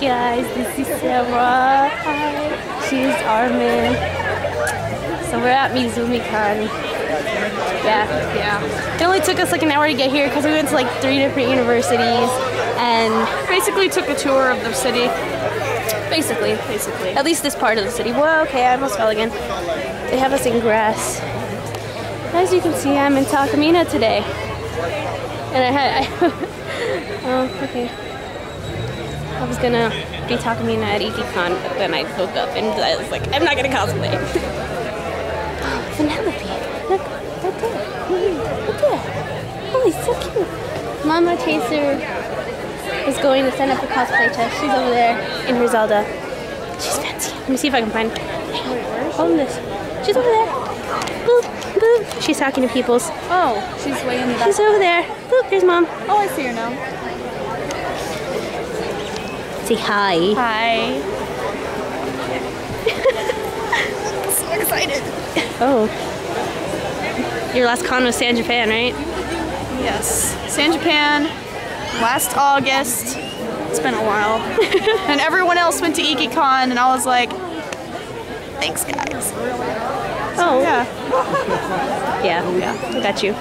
guys, this is Sarah. Hi. She's Armin. So we're at Mizuumi-con. Yeah, yeah. It only took us like an hour to get here because we went to like three different universities and Basically took a tour of the city. basically, basically, at least this part of the city. Well, okay, I almost fell again. They have us in grass. As you can see, I'm in Takamina today. And I had, I, oh, okay. I was gonna be Takamina at Ikkicon, but then I woke up and I was like, I'm not gonna cosplay. oh, Vanellope. Look, right there. Right there. Oh, he's so cute. Mama Chaser is going to sign up for cosplay test. She's over there in her Zelda. She's fancy. Let me see if I can find. On. Hold this. She's over there. Boop, boop. She's talking to peoples. Oh, she's way in the back. She's over there. Boop, there's mom. Oh, I see her now. Say hi. Hi. so excited. Oh. Your last con was San Japan, right? Yes. San Japan, last August. It's been a while. and everyone else went to Ikkicon, and I was like, thanks, guys. Oh. Yeah. Yeah, yeah. Got you.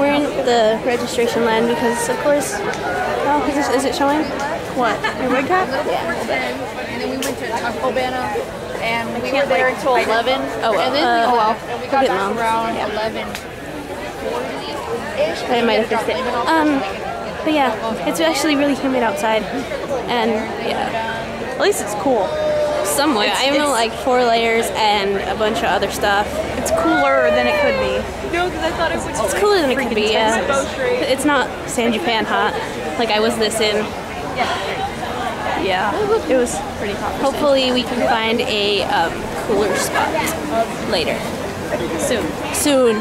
We're in the registration line because, of course. Oh, is, this, is it showing? What? Your wig cap? And then we went to Taco Cabana, and we were there until 11. Oh, well. And then Uh, we, oh, well. and we got back Mom. around Yeah. 11. I might have fixed it. Um, but yeah, it's actually really humid outside, and yeah, at least it's cool. Somewhat. I know like four layers and a bunch of other stuff. It's cooler than it could be. No, because I thought it was. It's cooler than it could be. Yeah, it's not San Japan hot like I was this in. Yeah, Yeah. it was pretty hot. Hopefully, we can find a um, cooler spot later. soon. Soon,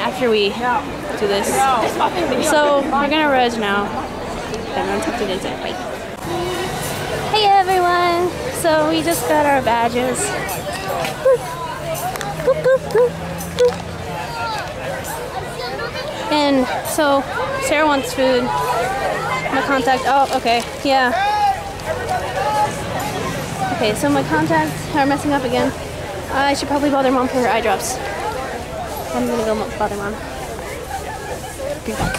after we do this. So we're gonna reg now. And I'm tucked into it. Bye. Hey everyone! So we just got our badges. And so Sarah wants food. My contact. Oh, okay. Yeah. Okay, so my contacts are messing up again. I should probably bother mom for her eye drops. I'm gonna go bother mom. Be back.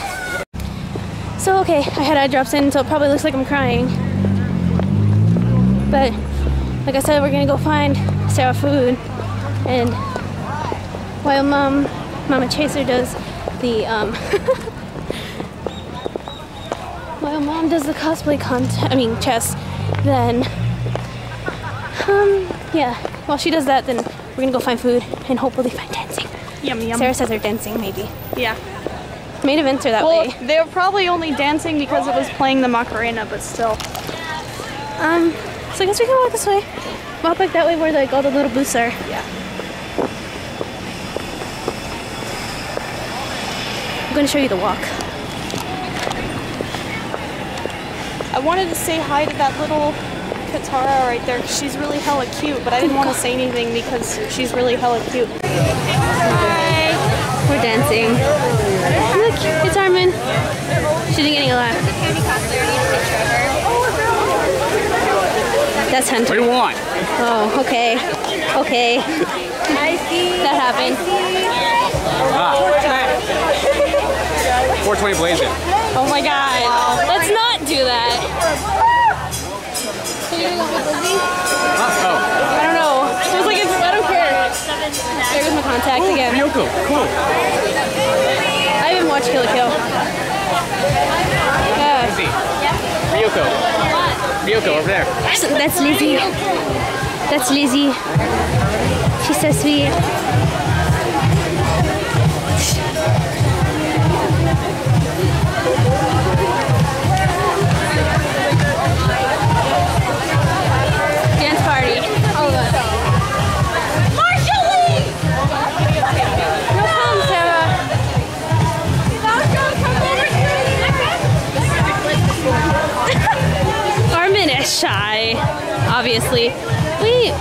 So okay, I had eye drops in, so it probably looks like I'm crying. But like I said, we're gonna go find Sarah food, and while mom, Mama Chaser does the um, while mom does the cosplay contest, I mean chess, then um, yeah, while she does that, then we're gonna go find food and hopefully find dancing. Yum yum. Sarah says they're dancing, maybe. Yeah. Main events are that Well, way. they're probably only dancing because it was playing the Macarena, but still. Um, so I guess we can walk this way. Walk back that way where like all the little booths are. Yeah. I'm gonna show you the walk. I wanted to say hi to that little Katara right there. she's really hella cute, but I didn't want to say anything because she's really hella cute. Hi. We're dancing. Look, it's Armin. She's getting a laugh. That's Hunter. What do Hunter. you want? Oh, okay. Okay. I see. That happened. Ah. Ah. 420 Blazing. Oh my god. Let's not do that. Uh, Oh, I don't know. There's like, it's, I don't care. There goes my contact again. Ryuko, cool. I haven't watched Kill la Kill. Yeah. Lizzie. Ryuko. Ryuko, over there. So that's Lizzie. That's Lizzie. She's so sweet. Shy, obviously. Wait,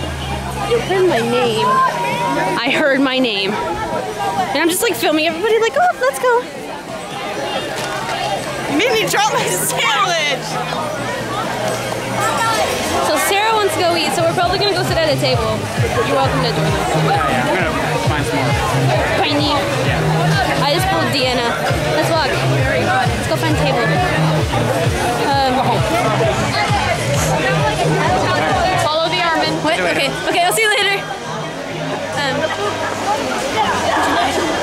you heard my name. I heard my name. And I'm just like filming everybody, like, oh, let's go. You made me drop my sandwich. So Sarah wants to go eat, so we're probably gonna go sit at a table. You're welcome to join us. Yeah, yeah. I'm gonna find some more. Tiny. I just pulled Deanna. Let's walk. Let's go find a table. Um, Follow the Armin. what? Okay. Okay. I'll see you later. Um,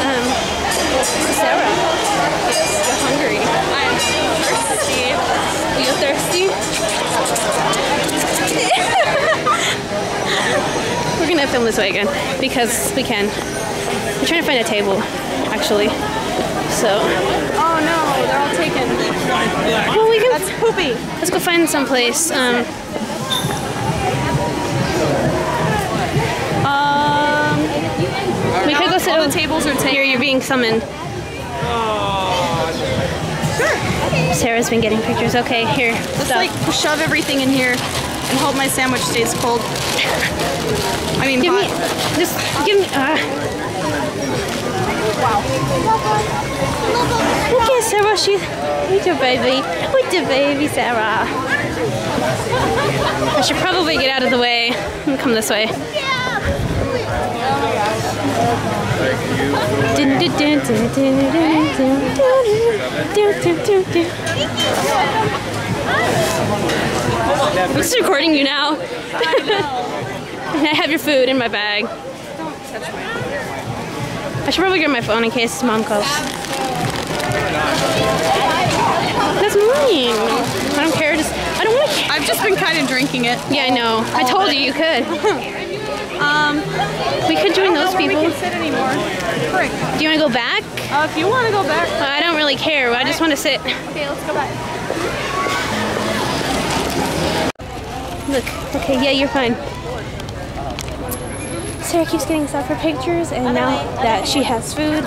um, Sarah. You're hungry. I'm thirsty. Are you thirsty? We're gonna film this way again because we can. I'm trying to find a table, actually. So, Oh no, they're all taken. well, we can. That's poopy. Let's go find some place. Um, um, All the tables are here. taken. You're being summoned. Sarah's been getting pictures. Okay, here. Let's stop. like shove everything in here and hope my sandwich stays cold. I mean, Give me, just give me. Uh. Wow. Look at Sarah. She's with your baby. With your baby, Sarah. I should probably get out of the way and come this way. I'm just recording you now. And I have your food in my bag. I should probably get my phone in case mom calls. That's mean. I don't care. Just I don't want to. I've just been kind of drinking it. Yeah, I know. I told you you could. Um, We could join those I don't think people. sit anymore. Frick. Do you want to go back? Uh, if you want to go back. I don't really care. I just want to sit. Okay, let's go back. Look. Okay. Yeah, you're fine. Sarah keeps getting stuff for pictures, and now that she has food,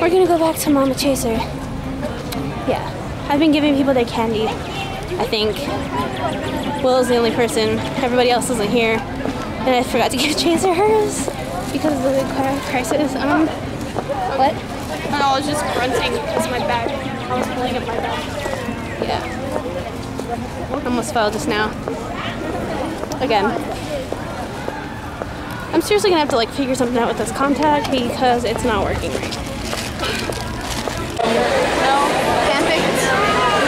we're gonna go back to Mama Chaser. Yeah, I've been giving people their candy. I think Will's the only person. Everybody else isn't here, and I forgot to give Chaser hers because of the cri- crisis. Um, what? And I was just grunting because my bag. I was pulling up my bag. Yeah. Almost fell just now. Again. I'm seriously gonna have to like figure something out with this contact because it's not working right. No, fanfic.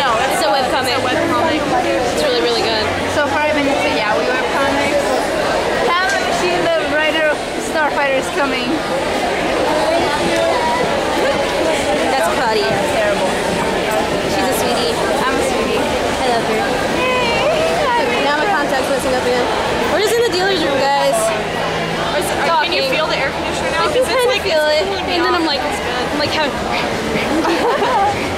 No, it's a webcomic. It's a webcomic. It's really, really good. So five minutes of Yaoi webcomics. Haven't seen the writer of Starfighter is coming. That's Claudia. Terrible. She's a sweetie. I'm a sweetie. I love her. Now my contact's messing up again. We're just in the dealer's room, guys. Uh, can you feel the air conditioner now? I can kind of like feel it, and then. I'm like, I'm like having.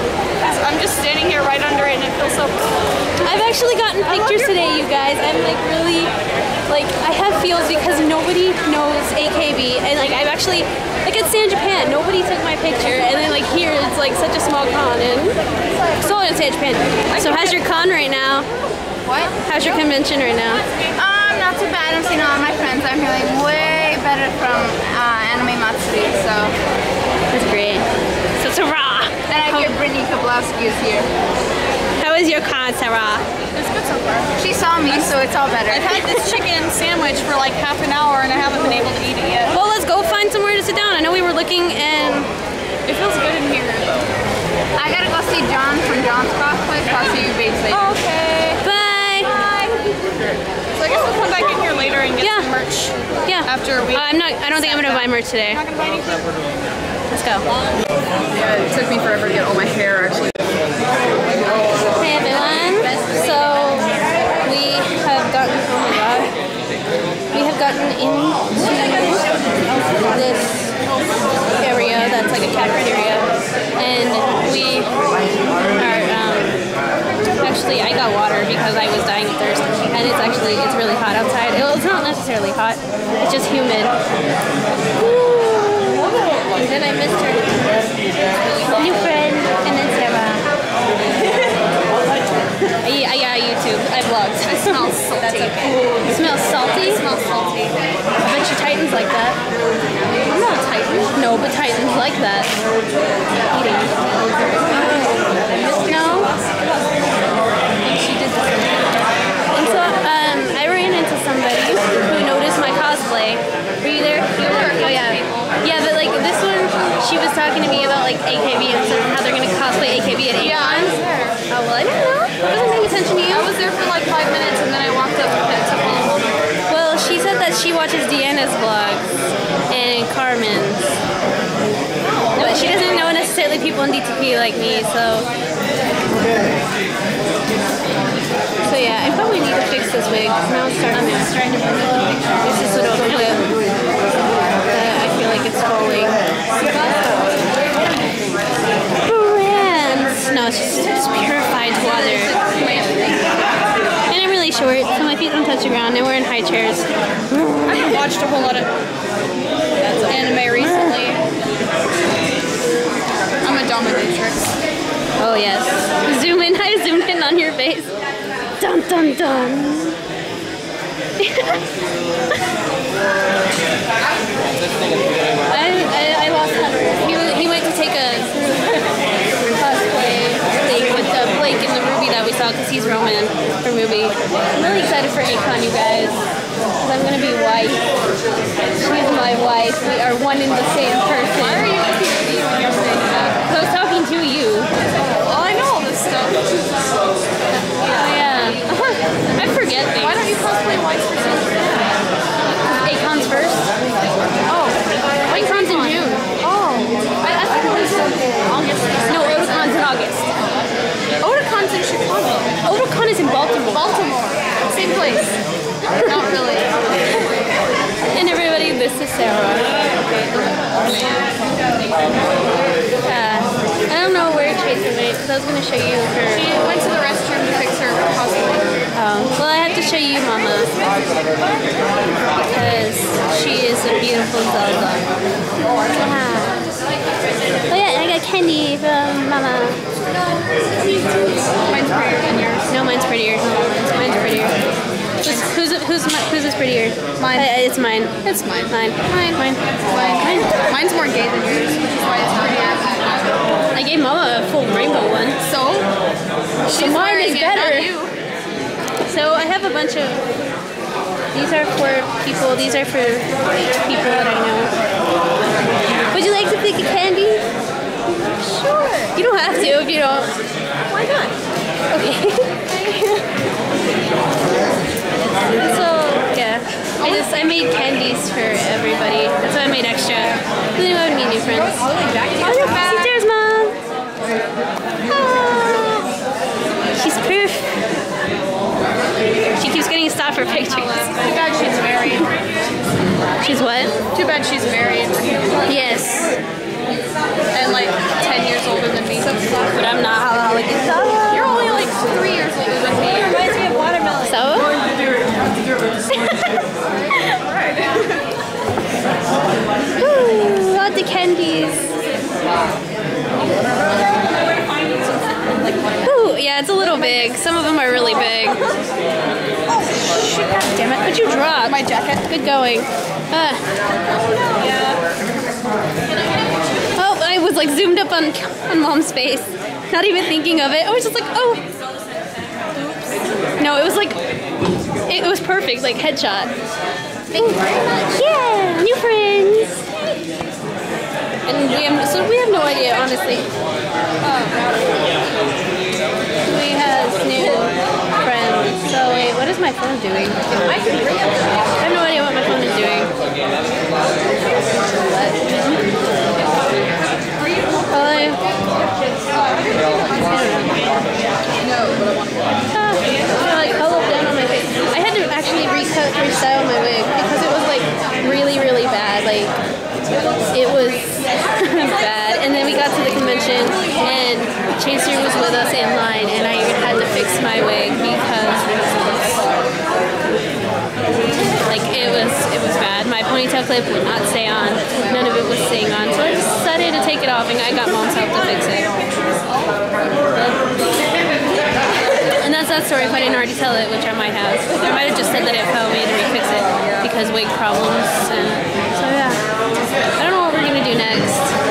I'm just standing here right under it and it feels so. cool. I've actually gotten pictures today, you guys. I'm like really, like I have feels because nobody knows AKB, and like I've actually, like at San Japan, nobody took my picture, and then like here it's like such a small con, and still in San Japan. So how's your con right now? What? How's your convention right now? Um, not too bad. I'm seeing all my friends. I'm feeling way better from uh, Anime Matsuri, so. That's great. So it's. And I hear Brittany Kablowski is here. How is your con, Sarah? It's good so far. She saw me, so it's all better. I've had this chicken sandwich for like half an hour and I haven't been able to eat it yet. Well, let's go find somewhere to sit down. I know we were looking, and It feels good in here. I gotta go see John from John's cosplay, so I'll see you babes later. Okay. bye. So I guess we'll come back in here later and get Yeah. some merch. Yeah. After we- Uh, I'm not. I don't think I'm gonna buy merch today. Not gonna buy anything. Let's go. Yeah, it took me forever to get all my hair actually. Hey everyone. So we have gotten. Oh my god. We have gotten into this area that's like a cafeteria, and we are. Um, actually, I got water because I was dying of thirst, and it's actually it's really hot outside. Well, it's not necessarily hot. It's just humid. Then I missed her. New friend, and then Sarah. yeah, yeah, YouTube. I vlogged. It smells salty. Okay. It smells salty? It smells salty. Bet you Titan's like that. I'm not a Titan. No, but Titan's like that. Eating. I missed no. And she did this. And so, um, I ran into somebody who noticed my cosplay. Were you there? You were. Oh, yeah. Yeah, but like this one, she was talking to me about like AKB and so how they're gonna cosplay AKB at eight. Yeah, I was there. Oh well, I didn't know. I wasn't paying attention to you. I was there for like five minutes and then I walked up to Paul. Well, she said that she watches Deanna's vlogs and Carmen's, oh. but she doesn't know necessarily people in DTP like me, so. So yeah, I probably need to fix this wig. Now. I'm starting to. This is what it'll do like it's falling. Brands. No, it's just it's purified water. And I'm really short, so my feet don't touch the ground, and we're in high chairs. I haven't watched a whole lot of anime recently. I'm a dominatrix. Oh yes. Zoom in. I zoomed in on your face. Dun dun dun. I, I, lost. He, he went to take a cosplay thing with uh, Blake and the Ruby that we saw because he's Roman for movie. I'm really excited for A-kon, you guys. Because I'm going to be white. She's my wife. We are one in the same person. Why are you I was talking to you. Oh, I know all this stuff. Oh yeah. I forget things. Why don't you cosplay white for A-kon's first? Oh, A-kon's in June. oh. I, I thought it was August. No, Otakon's in August. Otakon's in Chicago. Otakon is in Baltimore. Baltimore. Same place. Not really. And everybody, this is Sarah. Uh, I don't know where Chase went because I was going to show you her. She went to the restroom to fix her cosplay. Um, well, I have to show you Mama because she is a beautiful Zelda. Yeah. Oh yeah, and I got candy from Mama. Mine's prettier than yours. No, mine's prettier. Mine's, mine's prettier. Who's who's who's, who's is prettier? Mine. Uh, it's mine. It's mine. Mine. Mine. Mine. Mine. Mine's more gay than yours, which is why it's prettier. I gave Mama a full rainbow one. So? She's mine is better. So I have a bunch of. These are for people. These are for people that I know. Would you like to pick a candy? Sure. You don't have to if you don't. Why not? Okay. so yeah, I just I made candies for everybody. That's why I made extra. Then I would meet new friends. Oh. See, there's mom. Ah, she's proof. She keeps getting stopped for pictures. Too bad she's married. She's what? Too bad she's married. Yes, And like 10 years older than me. but I'm not. You're only like 3 years older than me. It reminds me of watermelon. So? Ooh, lot of candies. Ooh, yeah, it's a little big. Some of them are really big. Damn it, what'd you drop? My jacket. Good going. Ah. Oh, I was like zoomed up on, on mom's face. Not even thinking of it. I was just like, oh. No, it was like, it was perfect, like headshot. Thank you very much. Yeah, new friends. And we have, so we have no idea, honestly. We have new friends. So wait, what is my phone doing? I have no idea what my phone is doing. I, Ah, like colored down on my face. I had to actually recut, restyle my wig because it was like really, really bad. Like it was bad. And then we got to the convention and Chaser was with us in line and I had to fix my wig because clip would not stay on. None of it was staying on. So I decided to take it off and I got mom's help to fix it. And that's that story if I didn't already tell it, which I might have. I might have just said that it fell, we had to refix it because weight problems. And so yeah. I don't know what we're going to do next.